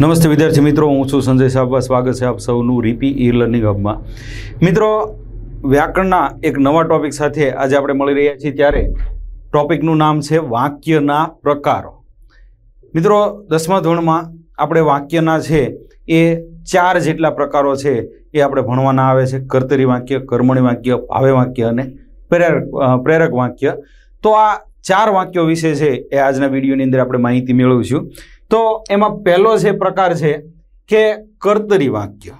નમસ્તે વિદ્યાર્થી મિત્રો, હું છું સંજય સાહબા સ્વાગત છે આપ સૌનું રીપી ઈ લર્નિંગ હબમાં. મિત્રો, વ્યાકરણના એક નવા ટોપિક સાથે આજે આપણે મળી રહ્યા છીએ ત્યારે ટોપિકનું નામ છે વાક્યના પ્રકારો. મિત્રો, દસમા ધોરણમાં આપણે વાક્યના છે એ ચાર જેટલા પ્રકારો છે એ આપણે ભણવાના આવે છે. કર્તરી વાક્ય, કર્મણી વાક્ય, ભાવે વાક્ય અને પ્રેરક પ્રેરક વાક્ય. તો આ ચાર વાક્યો વિશે છે એ આજના વિડીયોની અંદર આપણે માહિતી મેળવીશું. તો એમાં પહેલો જે પ્રકાર છે કે કર્તરી વાક્ય.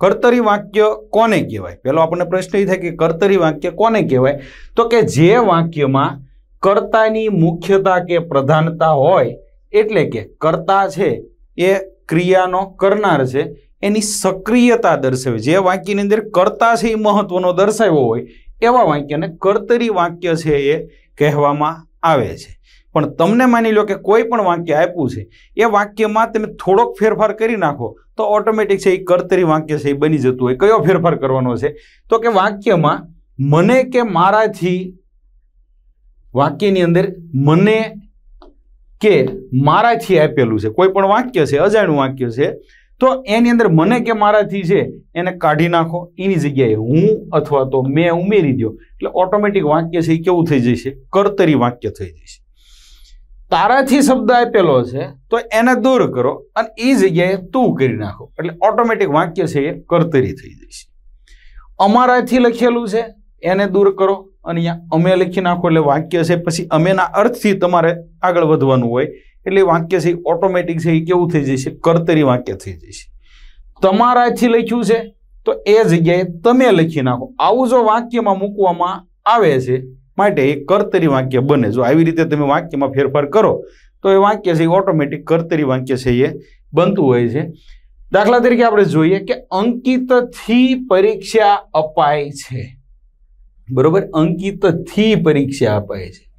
કર્તરી વાક્ય કોને કહેવાય? પહેલો આપણને પ્રશ્ન એ થાય કે કર્તરી વાક્ય કોને કહેવાય? તો કે જે વાક્યમાં કર્તાની મુખ્યતા કે પ્રધાનતા હોય, એટલે કે કર્તા છે, એ ક્રિયાનો કરનાર છે, એની સક્રિયતા દર્શાવે. જે વાક્યની અંદર કર્તા છે એ મહત્વનો દર્શાવ્યો હોય, એવા વાક્યને કર્તરી વાક્ય છે એ કહેવામાં આવે છે. પણ તમને માની લો કે કોઈ પણ વાક્ય આપ્યું છે, એ વાક્યમાં તમે થોડોક ફેરફાર કરી નાખો, તો ઓટોમેટિક છે એ કર્તરી વાક્ય છે એ બની જતું હોય. કયો ફેરફાર કરવાનો છે? તો કે વાક્યમાં મને કે મારાથી, વાક્યની અંદર મને કે મારાથી આપેલું છે, કોઈ પણ વાક્ય છે, અજાણ્યું વાક્ય છે, તો એની અંદર મને કે મારાથી છે, એને કાઢી નાખો, એની જગ્યાએ હું અથવા તો મેં ઉમેરી દો એટલે ઓટોમેટિક વાક્ય છે એ કેવું થઈ જશે? કર્તરી વાક્ય થઈ જશે. તારાથી શબ્દ આપેલો છે, તો એને દૂર કરો અને એ જગ્યાએ તું કરી નાખો. એટલે ઓટોમેટિક વાક્ય છે એ કર્તરી થઈ જશે. અમારાથી લખેલું છે, એને દૂર કરો અને અહીંયા અમે લખી નાખો એટલે વાક્ય છે, પછી અમેના અર્થથી તમારે આગળ વધવાનું હોય, એટલે વાક્ય છે ઓટોમેટિક છે, એ કેવું થઈ જશે? કર્તરી વાક્ય થઈ જશે. તમારાથી લખ્યું છે, તો એ જગ્યાએ તમે લખી નાખો. આવું જો વાક્યમાં મૂકવામાં આવે છે માટે એ કર્તરી વાક્ય બને. જો આવી રીતે તમે વાક્યમાં ફેરફાર કરો, તો એ વાક્ય છે એ ઓટોમેટિક કર્તરી વાક્ય છે એ બનતું હોય છે. દાખલા તરીકે આપણે જોઈએ કે અંકિતથી પરીક્ષા અપાય છે. બરોબર? અંકિતથી પરીક્ષા અપાય છે.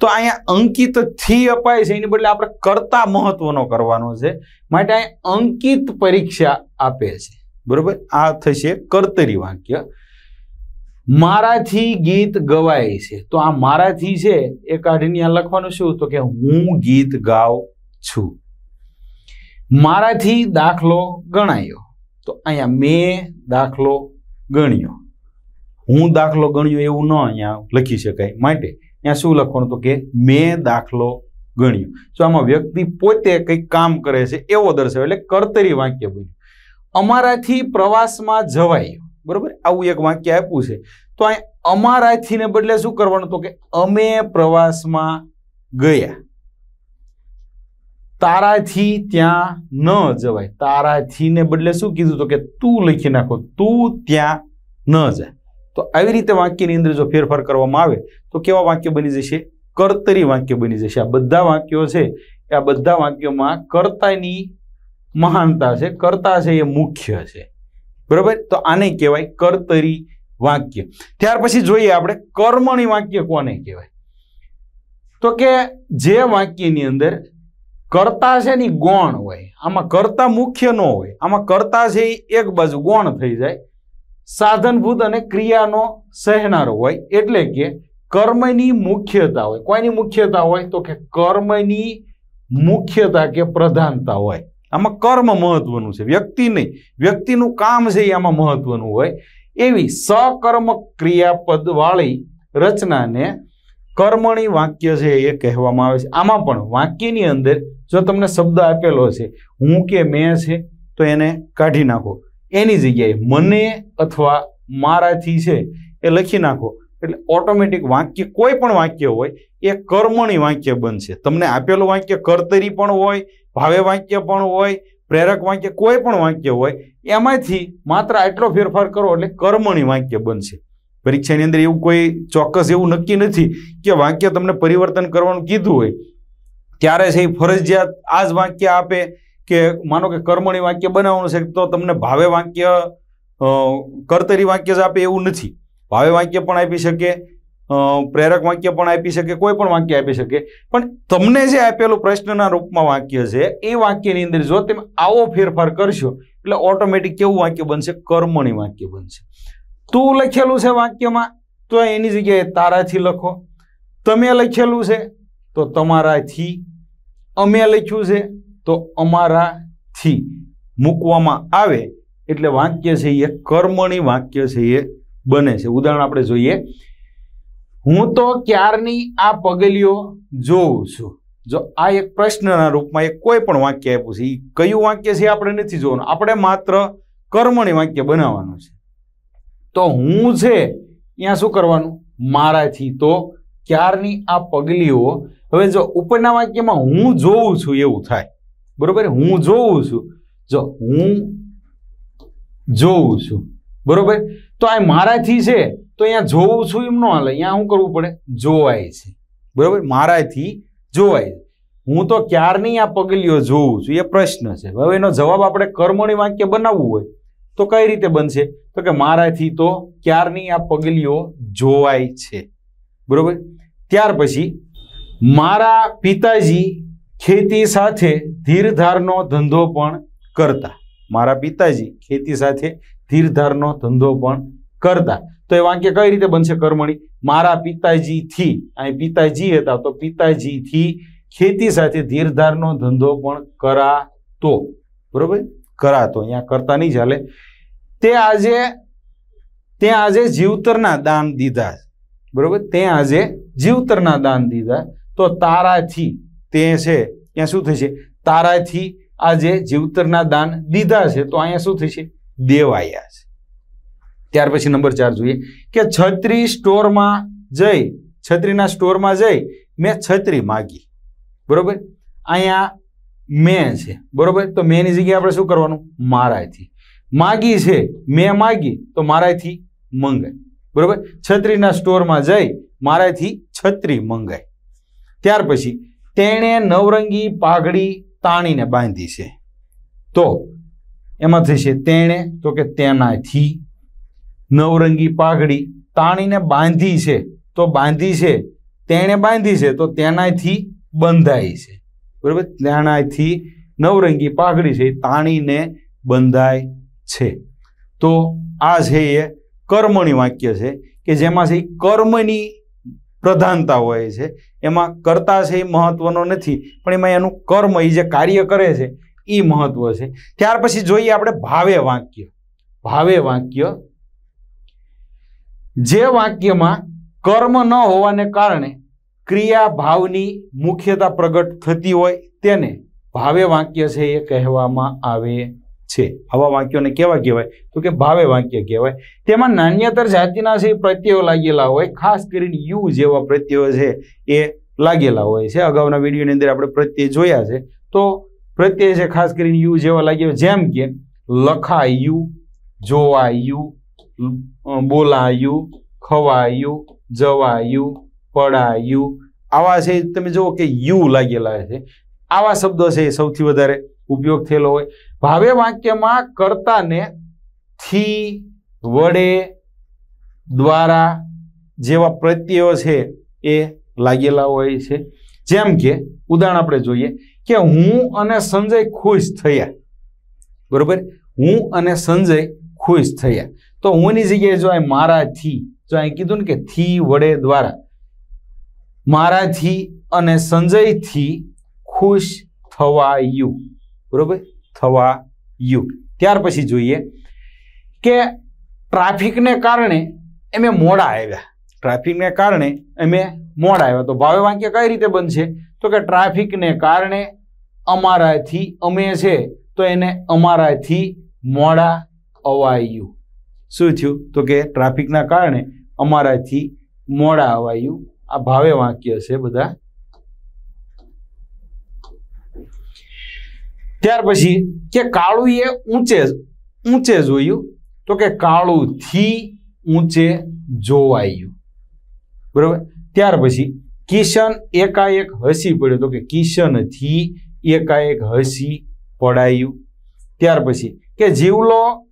તો અહીંયા અંકિતથી અપાય છે, એની બદલે આપણે કરતા મહત્વનો કરવાનો છે. માટે અહીંયા અંકિત પરીક્ષા આપે છે. બરોબર? આ થશે કર્તરી વાક્ય. મારાથી ગીત ગવાય છે. તો આ મારાથી છે એ કાઢીને આ લખવાનું શું? તો કે હું ગીત ગાઉં છું. મારાથી દાખલો ગણાયો. તો અહીંયા મેં દાખલો ગણ્યો. હું દાખલો ગણ્યો એવું ન અહીંયા લખી શકાય. માટે અહીંયા શું લખવાનું? તો કે મેં દાખલો ગણ્યો. તો આમાં વ્યક્તિ પોતે કંઈક કામ કરે છે એવો દર્શાવે. એટલે કર્તરી વાક્ય બન્યું. અમારાથી પ્રવાસમાં જવાય. બરોબર? આવું એક વાક્ય આપ્યું છે. તો અહીં અમારાથી ને બદલે શું કરવાનું? તો કે અમે પ્રવાસમાં ગયા. તારાથી ત્યાં ન જવાય. તારાથી ને બદલે શું કીધું? તો કે તું લખી નાખો. તું ત્યાં ન જાય. તો આવી રીતે વાક્યની અંદર જો ફેરફાર કરવામાં આવે, તો કેવા વાક્ય બની જશે? કર્તરી વાક્ય બની જશે. આ બધા વાક્યો છે આ બધા વાક્યોમાં કર્તાની મહાનતા છે. કર્તા છે એ મુખ્ય છે. બરોબર? તો આને કહેવાય કર્તરી વાક્ય. ત્યાર પછી જોઈએ આપણે કર્મણી વાક્ય કોને કહેવાય? તો કે જે વાક્યની અંદર કર્તા છે ને ગૌણ હોય. આમાં કર્તા મુખ્ય ન હોય. આમાં કર્તા છે એ એક બાજુ ગૌણ થઈ જાય. સાધનભૂત અને ક્રિયાનો સહેનારો હોય. એટલે કે કર્મની મુખ્યતા હોય. કોઈની મુખ્યતા હોય? તો કે કર્મની મુખ્યતા કે પ્રધાનતા હોય. આમાં કર્મ મહત્વનું છે, વ્યક્તિ નહીં, વ્યક્તિનું કામ છે એ આમાં મહત્વનું હોય. એવી સકર્મ ક્રિયાપદ વાળી રચનાને કર્મણી વાક્ય છે એ કહેવામાં આવે છે. આમાં પણ વાક્યની અંદર જો તમને શબ્દ આપેલો છે હું કે મેં છે, તો એને કાઢી નાખો. એની જગ્યાએ મને અથવા મારાથી છે એ લખી નાખો. એટલે ઓટોમેટિક વાક્ય કોઈ પણ વાક્ય હોય, એ કર્મણી વાક્ય બનશે. તમને આપેલું વાક્ય કર્તરી પણ હોય, ભાવે વાક્ય પણ હોય, પ્રેરક વાક્ય કોઈ પણ વાક્ય હોય, એમાંથી માત્ર આટલો ફેરફાર કરો એટલે કર્મણી વાક્ય બનશે. પરીક્ષાની અંદર એવું કોઈ ચોક્કસ એવું નક્કી નથી કે વાક્ય તમને પરિવર્તન કરવાનું કીધું હોય. ત્યારે છે એ ફરજિયાત આ જ વાક્ય આપે કે માનો કે કર્મણી વાક્ય બનાવવાનું છે તો તમને ભાવે વાક્ય કર્તરી વાક્ય જ આપે એવું નથી. ભાવે વાક્ય પણ આપી શકે પ્રેરક વાક્ય પણ આપી શકે, કોઈ પણ વાક્ય આપી શકે. પણ તમને જે આપેલું પ્રશ્નના રૂપમાં વાક્ય છે, એ વાક્યની અંદર જો તમે આવો ફેરફાર કરશો, એટલે ઓટોમેટિક કેવું વાક્ય બનશે? કર્મણી વાક્ય બનશે. તું લખેલું છે વાક્યમાં, તો એની જગ્યાએ તારાથી લખો. તમે લખેલું છે, તો તમારાથી. અમે લખ્યું છે, તો અમારાથી. મૂકવામાં આવે, એટલે વાક્ય છે એ કર્મણી વાક્ય છે એ બને છે. ઉદાહરણ આપણે જોઈએ. હું તો ક્યારની આ પગલીઓ જોઉં છું? જો આ એક પ્રશ્નના રૂપમાં એક કોઈ પણ વાક્ય આપ્યું છે એ કયું વાક્ય છે આપણે નથી જોવાનું. આપણે માત્ર કર્મણી વાક્ય બનાવવાનું છે. તો હું છે ત્યાં શું કરવાનું? મારાથી તો ક્યારની આ પગલીઓ? હવે જો ઉપરના વાક્યમાં હું જોઉં છું એવું થાય. બરોબર? હું જોઉં છું. જો હું જોઉં છું. બરોબર? તો આ મારાથી છે, તો અહીંયા જોઉં છું એમ ન હાલે. અહીંયા શું કરવું પડે? જોવાય છે. બરાબર? મારાથી જોવાય હું તો ક્યારની આ પગલીઓ જોઉં છું? એ પ્રશ્ન છે. હવે એનો જવાબ આપણે કર્મણી વાક્ય બનાવવું હોય, તો કઈ રીતે બનશે? તો કે મારાથી તો ક્યારની આ પગલીઓ જોવાય છે. બરોબર? ત્યાર પછી, મારા પિતાજી ખેતી સાથે ધીરધારનો ધંધો પણ કરતા. મારા પિતાજી ખેતી સાથે ધીરધારનો ધંધો પણ કરતા. તો એ વાક્ય કઈ રીતે બનશે કર્મણી? મારા પિતાજીથી. અહીં પિતાજી હતા તો પિતાજીથી ખેતી સાથે ધીરધારનો ધંધો પણ કરાતો. બરોબર? કરાતો. અહીંયા કરતા નહીં ચાલે. તે આજે તે આજે જીવતરના દાન દીધા. બરોબર? તે આજે જીવતરના દાન દીધા. તો તારાથી તે છે. ત્યાં શું થશે? તારાથી આજે જીવતરના દાન દીધા છે. તો અહીંયા શું થશે? દેવાયા છે. ત્યાર પછી નંબર ચાર જોઈએ કે છત્રી સ્ટોરમાં જઈ, છત્રીના સ્ટોરમાં જઈ મેં છત્રી માગી. બરોબર? અહીંયા મેં છે. બરોબર? તો મેની જગ્યાએ આપણે શું કરવાનું? મારાથી માગી છે, મેં માગી, તો મારાથી મંગાય. બરોબર? છત્રીના સ્ટોરમાં જઈ મારાથી છત્રી મંગાય. ત્યાર પછી તેણે નવરંગી પાઘડી તાણીને બાંધી છે. તો એમાં થશે તેણે, તો કે તેનાથી. નવરંગી પાઘડી તાણીને બાંધી છે, તો બાંધી છે, તેણે બાંધી છે, તો તેનાથી બંધાય છે. બરાબર? તેનાથી નવરંગી પાઘડી છે તાણીને બંધાય છે. તો આ છે એ કર્મણી વાક્ય છે, કે જેમાં છે કર્મની પ્રધાનતા હોય છે. એમાં કરતા છે એ મહત્વનો નથી, પણ એમાં એનું કર્મ એ જે કાર્ય કરે છે એ મહત્વ છે. ત્યાર પછી જોઈએ આપણે ભાવે વાક્ય. ભાવે વાક્ય. જે વાક્યમાં કર્મ ન હોવાને કારણે ક્રિયા ભાવની મુખ્યતા પ્રગટ થતી હોય તેને ભાવે વાક્ય છે એ કહેવામાં આવે છે. આવા વાક્યોને કેવા કહેવાય? તો કે ભાવે વાક્ય કહેવાય. તેમાં નાન્યતર જાતિના છે પ્રત્યયો લાગેલા હોય, ખાસ કરીને યુ જેવા પ્રત્યયો છે એ લાગેલા હોય છે. અગાઉના વિડીયોની અંદર આપણે પ્રત્યય જોયા છે. તો પ્રત્યય છે, ખાસ કરીને યુ જેવા લાગ્યા જેમ કે, લખાયું, જોવાયું બોલાયું, ખવાયું, જવાયું, પડાયું. આવા છે, તમે જુઓ કે યુ લાગેલા છે. આવા શબ્દો છે સૌથી વધારે ઉપયોગ થયેલો હોય. ભાવે વાક્યમાં કર્તાને થી, વડે, દ્વારા જેવા પ્રત્યયો છે, એ લાગેલા હોય છે. જેમ કે, ઉદાહરણ આપણે જોઈએ. કે હું અને સંજય ખુશ થયા. બરોબર? હું અને સંજય ખુશ થયા. તો હુંની જગ્યાએ જો અહીં મારાથી, જો અહીં કીધું ને કે થી વડે દ્વારા, મારાથી અને સંજયથી ખુશ થવાયું. બરોબર? થવાયું. ત્યાર પછી જોઈએ કે ટ્રાફિકને કારણે અમે મોડા આવ્યા. ટ્રાફિકને કારણે અમે મોડા આવ્યા. તો ભાવે વાક્ય કઈ રીતે બનશે? તો કે ટ્રાફિકને કારણે અમારાથી અમે છે, તો એને અમારાથી મોડા અવાયું. શું થયું? તો કે ટ્રાફિકના કારણે અમારાથી મોડા અવાયું. આ ભાવે વાક્ય છે બધા. ત્યાર પછી કે કાળુએ ઊંચે ઊંચે જોયું. તો કે કાળું થી ઊંચે જોવાયું. બરોબર? ત્યાર પછી કિશન એકાએક હસી પડ્યો તો કે કિશનથી એકાએક હસી પડાયું. ત્યાર પછી કે જીવલો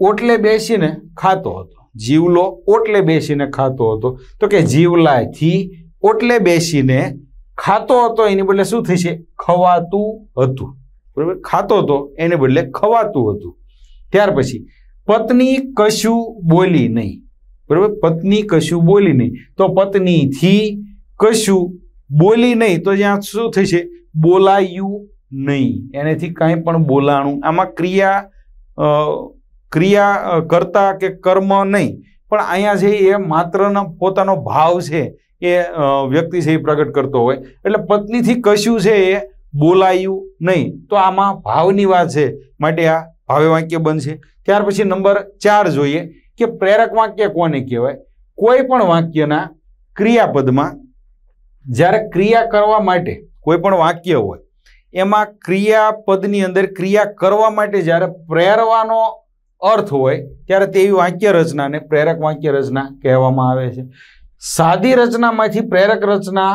ઓટલે બેસીને ખાતો હતો. જીવલો ઓટલે બેસીને ખાતો હતો. તો કે જીવલાથી ઓટલે બેસીને ખાતો હતો એની બદલે શું થશે? ખવાતું હતું. બરાબર? ખાતો હતો એને બદલે ખવાતું હતું. ત્યાર પછી પત્ની કશું બોલી નહીં. બરાબર? પત્ની કશું બોલી નહીં. તો પત્નીથી કશું બોલી નહીં. તો જ્યાં શું થશે? બોલાયું નહીં. એનેથી કાંઈ પણ બોલાણું. આમાં ક્રિયા ક્રિયા કરતા કે કર્મ નહીં. પણ અહીંયા છે એ માત્રનો પોતાનો ભાવ છે, એ વ્યક્તિ છે એ પ્રગટ કરતો હોય. એટલે પત્નીથી કશું છે એ બોલાયું નહીં. તો આમાં ભાવની વાત છે. માટે આ ભાવે વાક્ય બનશે. ત્યાર પછી નંબર ચાર જોઈએ. કે પ્રેરક વાક્ય કોને કહેવાય? કોઈ પણ વાક્યના ક્રિયાપદમાં જ્યારે ક્રિયા કરવા માટે કોઈ પણ વાક્ય હોય, એમાં ક્રિયાપદની અંદર ક્રિયા કરવા માટે જ્યારે પ્રેરવાનો અર્થ હોય, ત્યારે તેવી વાક્ય રચનાને પ્રેરક વાક્ય રચના કહેવામાં આવે છે. સાદી રચનામાંથી પ્રેરક રચના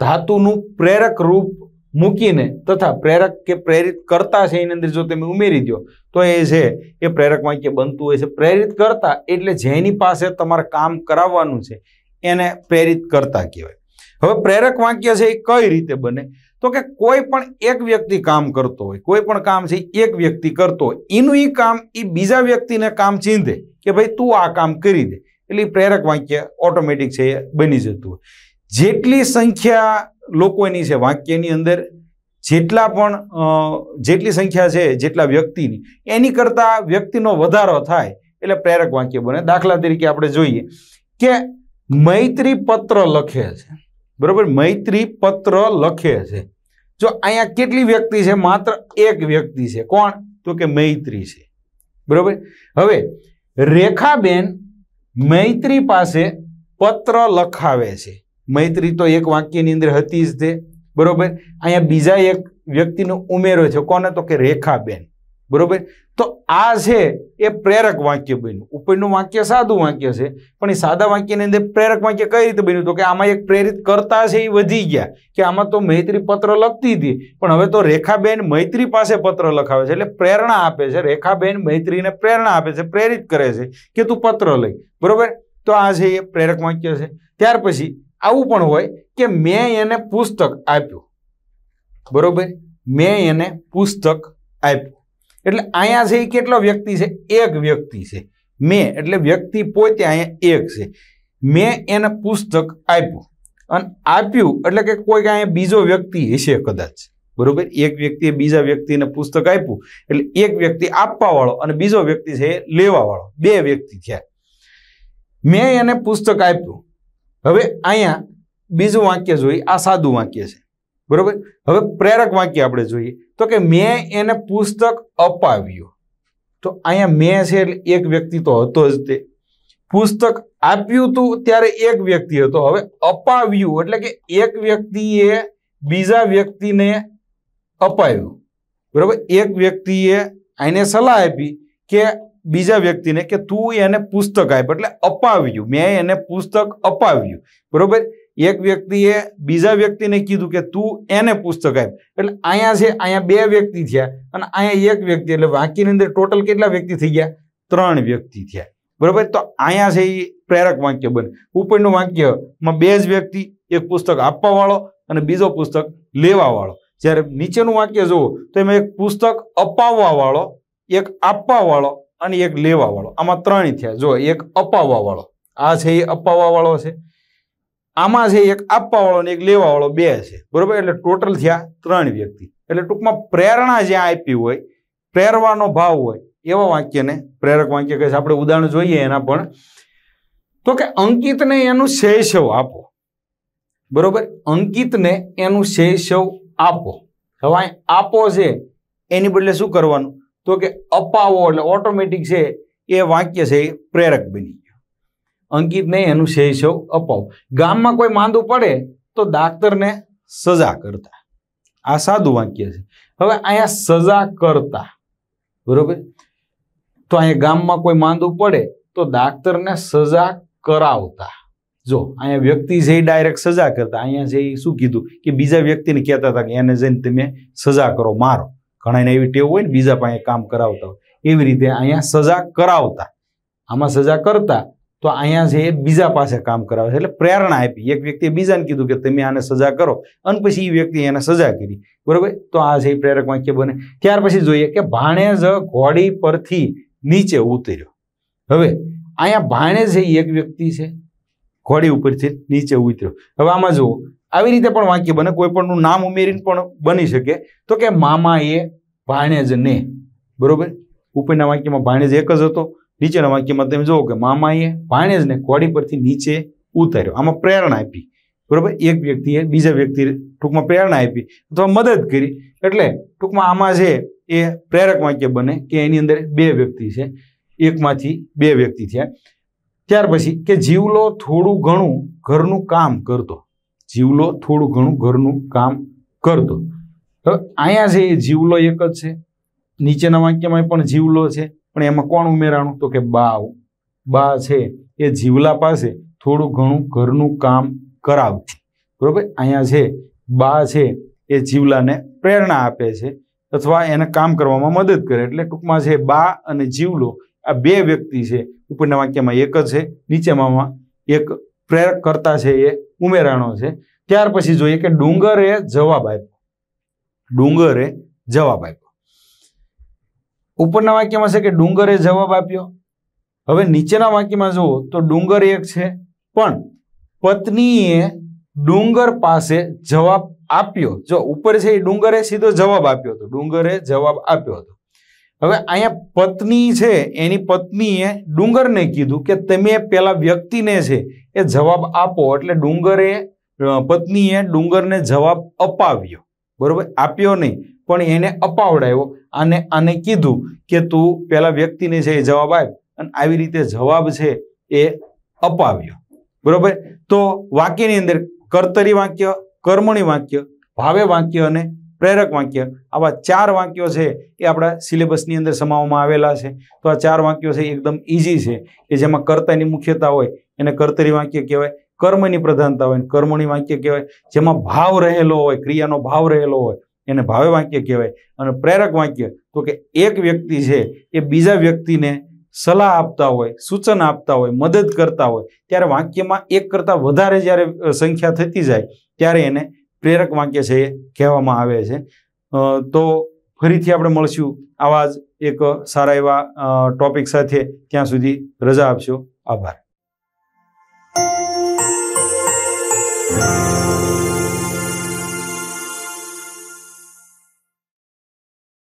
ધાતુનું પ્રેરક રૂપ મૂકીને તથા પ્રેરક કે પ્રેરિત કરતા છે એની અંદર જો તમે ઉમેરી દો, તો એ છે એ પ્રેરક વાક્ય બનતું હોય છે, પ્રેરિત કરતા એટલે જેની પાસે તમારે કામ કરાવવાનું છે, એને પ્રેરિત કરતા કહેવાય. હવે પ્રેરક વાક્ય છે એ કઈ રીતે બને? તો કે કોઈ પણ એક વ્યક્તિ કામ કરતો હોય, કોઈ પણ કામ છે એક વ્યક્તિ કરતો હોય, એનું એ કામ એ બીજા વ્યક્તિને કામ ચીંધે કે ભાઈ તું આ કામ કરી દે. એટલે પ્રેરક વાક્ય ઓટોમેટિક છે એ બની જતું હોય. જેટલી સંખ્યા લોકોની છે, વાક્યની અંદર જેટલા પણ જેટલી સંખ્યા છે, જેટલા વ્યક્તિની, એની કરતાં વ્યક્તિનો વધારો થાય એટલે પ્રેરક વાક્ય બને. દાખલા તરીકે આપણે જોઈએ કે મૈત્રી પત્ર લખે છે. બરાબર? મૈત્રી પત્ર લખે છે. જો અહીંયા કેટલી વ્યક્તિ છે? માત્ર એક વ્યક્તિ છે. કોણ? તો કે મૈત્રી છે. બરાબર? હવે રેખાબેન મૈત્રી પાસે પત્ર લખાવે છે. મૈત્રી તો એક વાક્યની અંદર હતી જ તે. બરોબર? અહીંયા બીજા એક વ્યક્તિનો ઉમેરો છે. કોને? તો કે રેખાબેન. બરોબર? તો આ છે એ પ્રેરક વાક્ય બન્યું. ઉપરનું વાક્ય સાદું વાક્ય છે, પણ એ સાદા વાક્યની અંદર પ્રેરક વાક્ય કઈ રીતે બન્યું? તો કે આમાં એક પ્રેરિત કરતા છે એ વધી ગયા, કે આમાં તો મૈત્રી પત્ર લખતી હતી, પણ હવે તો રેખાબેન મૈત્રી પાસે પત્ર લખાવે છે, એટલે પ્રેરણા આપે છે. રેખાબેન મૈત્રીને પ્રેરણા આપે છે, પ્રેરિત કરે છે કે તું પત્ર લઈ. બરોબર? તો આ છે એ પ્રેરક વાક્ય છે. ત્યાર પછી આવું પણ હોય કે મેં એને પુસ્તક આપ્યું. બરોબર? મેં એને પુસ્તક આપ્યું. એટલે અહીંયા છે એ કેટલો વ્યક્તિ છે? એક વ્યક્તિ છે. મેં, એટલે વ્યક્તિ પોતે અહીંયા એક છે. મેં એને પુસ્તક આપ્યું. અને આપ્યું એટલે કે કોઈક અહીંયા બીજો વ્યક્તિ હશે કદાચ. બરોબર? એક વ્યક્તિએ બીજા વ્યક્તિને પુસ્તક આપ્યું. એટલે એક વ્યક્તિ આપવાવાળો અને બીજો વ્યક્તિ છે એ લેવાવાળો. બે વ્યક્તિ થયા. મેં એને પુસ્તક આપ્યું. હવે અહીંયા બીજું વાક્ય જોઈએ, આ સાદું વાક્ય છે. બરોબર? હવે પ્રેરક વાક્ય આપણે જોઈએ. તો કે મેં એને પુસ્તક અપાવ્યું. તો અહીંયા મેં છે એટલે એક વ્યક્તિ તો હતો જ તે. પુસ્તક આપ્યું તું ત્યારે એક વ્યક્તિ હતો. હવે અપાવ્યું એટલે કે એક વ્યક્તિએ બીજા વ્યક્તિને અપાવ્યું. બરોબર? એક વ્યક્તિએ આને સલાહ આપી કે બીજા વ્યક્તિને કે તું એને પુસ્તક આપ. એટલે અપાવ્યું. મેં એને પુસ્તક અપાવ્યું. બરોબર? એક વ્યક્તિએ બીજા વ્યક્તિને કીધું કે તું એને પુસ્તક આપ. એટલે અહીંયા છે, અહીંયા બે વ્યક્તિ થયા અને અહીંયા એક વ્યક્તિ. એટલે વાંકીની અંદર ટોટલ કેટલા વ્યક્તિ થઈ ગયા? ત્રણ વ્યક્તિ થયા. બરોબર? તો અહીંયા છે એ પ્રેરક વાક્ય બને. ઉપરનું વાક્યમાં બે જ વ્યક્તિ, એક પુસ્તક આપવાવાળો અને બીજો પુસ્તક લેવાવાળો. જ્યારે નીચેનું વાક્ય જુઓ, તો એમાં એક પુસ્તક અપાવવાવાળો, એક આપવાવાળો અને એક લેવાવાળો. આમાં ત્રણ થયા. જો, એક અપાવવાવાળો. આ છે એ અપાવવાવાળો છે. આમાં છે એક આપવાવાળો ને એક લેવાવાળો બે છે. બરોબર? એટલે ટોટલ થયા ત્રણ વ્યક્તિ. એટલે ટૂંકમાં પ્રેરણા જ્યાં આપી હોય, પ્રેરવાનો ભાવ હોય, એવા વાક્યને પ્રેરક વાક્ય કહે છે. આપણે ઉદાહરણ જોઈએ એના પણ. તો કે અંકિતને એનું શૈશવ આપો. બરોબર? અંકિતને એનું શૈશવ આપો. હવે આપો છે, એની બદલે શું કરવાનું? તો કે અપાવો એટલે ઓટોમેટિક છે, એ વાક્ય છે એ પ્રેરક બની ગયું. નહીં એનું શૈશવ અપાવો. ગામમાં કોઈ માંદું પડે તો ડાક્ટરને સજા કરતા. આ સાદું વાક્ય છે. હવે અહીંયા સજા કરતા. બરોબર? તો અહીંયા ગામમાં કોઈ માંદું પડે તો ડાક્ટરને સજા કરાવતા. જો, અહીંયા વ્યક્તિ છે એ ડાયરેક્ટ સજા કરતા. અહીંયા છે એ શું કીધું? કે બીજા વ્યક્તિને કહેતા હતા કે એને જઈને તમે સજા કરો, મારો. ઘણા એવી ટેવ હોય ને બીજા પાસે કામ કરાવતા હોય. એવી રીતે અહીંયા સજા કરાવતા. આમાં સજા કરતા તો અહીંયા છે એ બીજા પાસે કામ કરાવે છે. એટલે પ્રેરણા આપી. એક વ્યક્તિએ બીજાને કીધું કે તમે આને સજા કરો. અને પછી એ વ્યક્તિએ એને સજા કરી. બરોબર? તો આ છે એ પ્રેરક વાક્ય બને. ત્યાર પછી જોઈએ કે ભાણેજ ઘોડી પરથી નીચે ઉતર્યો. હવે અહીંયા ભાણેજ એ એક વ્યક્તિ છે. ઘોડી ઉપરથી નીચે ઉતર્યો. હવે આમાં જુઓ. આવી રીતે પણ વાક્ય બને. કોઈ પણનું નામ ઉમેરીને પણ બની શકે. તો કે મામા એ ભાણેજને, બરોબર? ઉપરના વાક્યમાં ભાણેજ એક જ હતો. નીચેના વાક્યમાં તમે જુઓ કે મામાએ ભાણેજને ઘોડી પરથી નીચે ઉતાર્યો. આમાં પ્રેરણા આપી. બરોબર? એક વ્યક્તિએ બીજા વ્યક્તિ ટૂંકમાં પ્રેરણા આપી અથવા મદદ કરી. એટલે ટૂંકમાં આમાં છે એ પ્રેરક વાક્ય બને કે એની અંદર બે વ્યક્તિ છે. એકમાંથી બે વ્યક્તિ થયા. ત્યાર પછી કે જીવલો થોડું ઘણું ઘરનું કામ કરતો. જીવલો થોડું ઘણું ઘરનું કામ કરતો. તો અહીંયા છે એ જીવલો એક જ છે, નીચેના વાક્યમાં પણ જીવલો છે, પણ એમાં કોણ ઉમેરાણું? તો કે બા બા છે એ જીવલા પાસે થોડું ઘણું ઘરનું કામ કરાવતી. બરોબર? અહીંયા છે બા છે એ જીવલાને પ્રેરણા આપે છે અથવા એને કામ કરવામાં મદદ કરે. એટલે ટૂંકમાં છે બા અને જીવલો આ બે વ્યક્તિ છે, ઉપરના વાક્યમાં એક જ છે, નીચેમાં એક પ્રેરક કરતા છે એ ઉમેરાણો છે. ત્યાર પછી જોઈએ કે ડુંગરે જવાબ આપ્યો. ડુંગરે જવાબ આપ્યો. ઉપરના વાક્યમાં છે કે ડુંગરે જવાબ આપ્યો. હવે નીચેના વાક્યમાં જુઓ તો ડુંગર એક છે, પણ પત્નીએ ડુંગર પાસે જવાબ આપ્યો. જો ઉપર છે એ ડુંગરે સીધો જવાબ આપ્યો હતો. ડુંગરે જવાબ આપ્યો હતો. હવે અહીંયા પત્ની છે, એની પત્નીએ ડુંગરને કીધું કે તમે પેલા વ્યક્તિને છે એ જવાબ આપો. એટલે ડુંગરે પત્નીએ ડુંગરને જવાબ અપાવ્યો. બરોબર? આપ્યો નહીં, પણ એને અપાવડાવ્યો અને આને કીધું કે તું પેલા વ્યક્તિને છે એ જવાબ આપ અને આવી રીતે જવાબ છે એ અપાવ્યો. બરોબર? તો વાક્યની અંદર કર્તરી વાક્ય, કર્મણી વાક્ય, ભાવે વાક્ય અને પ્રેરક વાક્ય. આવા ચાર વાક્યો છે એ આપણા સિલેબસની અંદર સમાવવામાં આવેલા છે. તો આ ચાર વાક્યો છે એકદમ ઇઝી છે કે જેમાં કર્તાની મુખ્યતા હોય, એને કર્તરી વાક્ય કહેવાય, કર્મની પ્રધાનતા હોય કર્મની વાક્ય કહેવાય, જેમાં ભાવ રહેલો હોય, ક્રિયાનો ભાવ રહેલો હોય, એને ભાવે વાક્ય કહેવાય. અને પ્રેરક વાક્ય, તો કે એક વ્યક્તિ છે એ બીજા વ્યક્તિને સલાહ આપતા હોય, સૂચન આપતા હોય, મદદ કરતા હોય, ત્યારે વાક્યમાં એક કરતાં વધારે જ્યારે સંખ્યા થતી જાય, ત્યારે એને પ્રેરક વાક્ય છે એ કહેવામાં આવે છે. તો ફરીથી આપણે મળશું. આવા જ એક સારા એવા ટોપિક સાથે ત્યાં સુધી રજા આપશો આભાર.